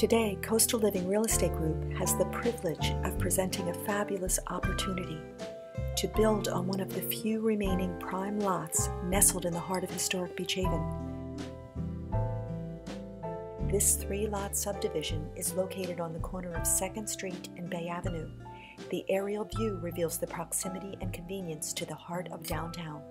Today, Coastal Living Real Estate Group has the privilege of presenting a fabulous opportunity to build on one of the few remaining prime lots nestled in the heart of historic Beach Haven. This three lot subdivision is located on the corner of 2nd Street and Bay Avenue. The aerial view reveals the proximity and convenience to the heart of downtown.